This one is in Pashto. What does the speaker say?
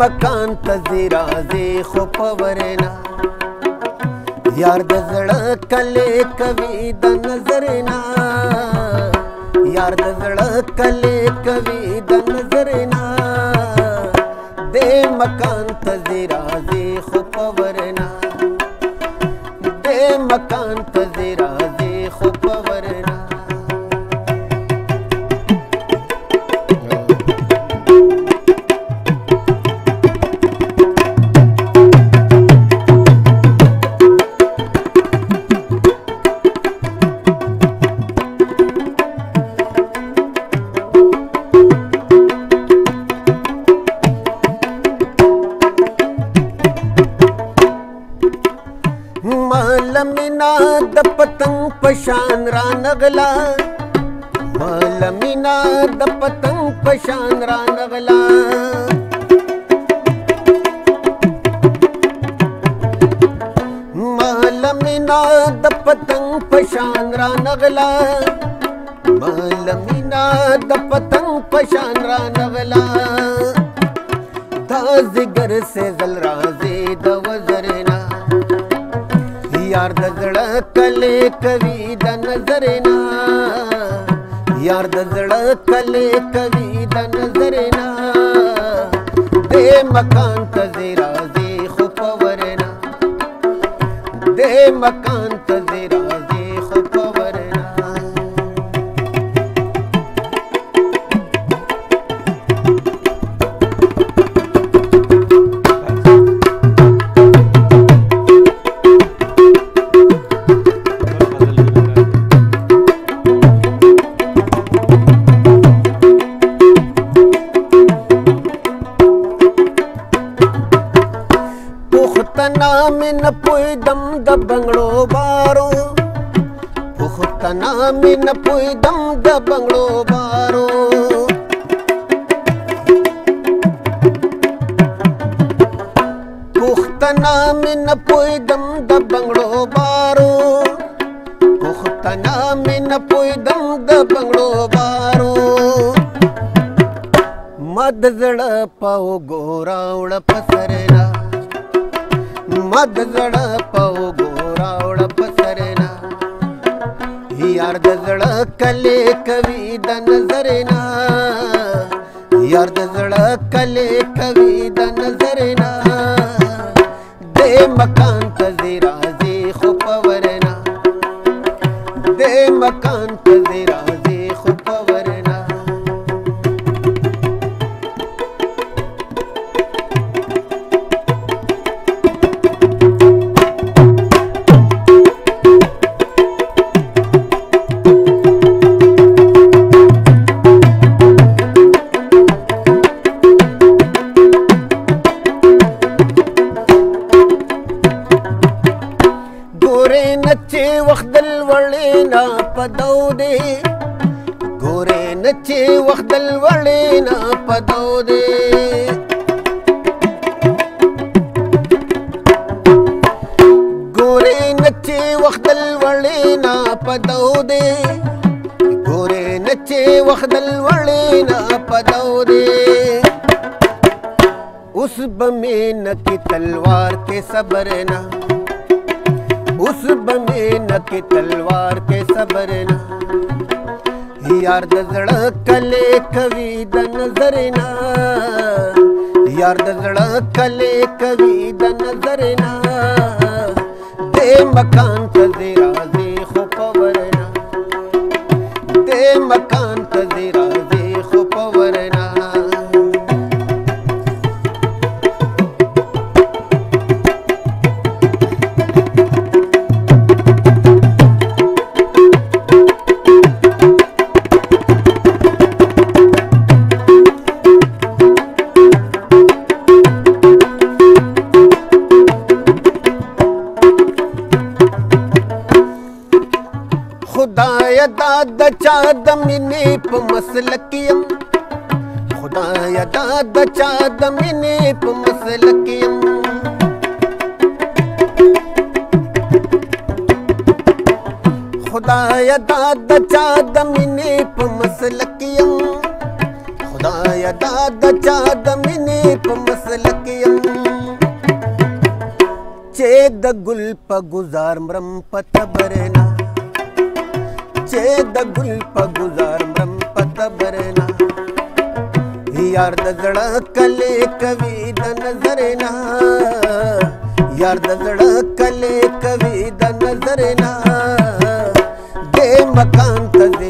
مکان ته زی راځي خو په ورنا یار د زړه کله کوي د نظر نه یار د زړه کله کوي د نظر نه دې مکان ته زی پتنګ پشان را نغلا مال مینا د پتنګ پشان را نغلا مال مینا د پتنګ پشان را نغلا مال مینا د پتنګ پشان را نغلا تازګر سے زل رازې د وزره یار د زړه کله کوي د نظر نه یار د زړه کله کوي د نظر نه دې مکان ته زیرا دې خو پورنا دې مکان مې نه پوهېدم د بنګړو بارو پوښتنه مې نه پوهېدم د بنګړو بارو پوښتنه مې نه پوهېدم د بنګړو بارو پوښتنه مې نه پوهېدم د بنګړو بارو ما د زړه په وګوراوړه په سرنا محمد زړه په وګوراوړ پسرنا یار د زړه کله کوي د نظرنا یار د زړه کله کوي د نظرنا د مکان ته زیرازي خو پورنا د مکان ته زیرازي ګورې نه چې وخت د لوړې نه پدو دی ګورې نه چې وخت د لوړې نه پدو دی ګورې نه چې وخت د لوړې نه پدو دی اوس به مې نه کې تلوار کې صبر نه उस बने न के तलवार के सबर ना यार दजड़ कले कवि द नजर ना यार दजड़ कले कवि द नजर ना दे मकान तजेरा د چا د مینې په مسلک یم خدایا دا د چا د مینې په مسلک یم خدایا دا د چا د مینې په مسلک یم خدایا دا د چا د مینې په مسلک یم چې د ګل په گزار مرم په تبرنا چې د ګل په گزار مرم پته برنا یار د زړه کله کوي د نظر نه یار د زړه کله کوي د نظر نه دې مکان ته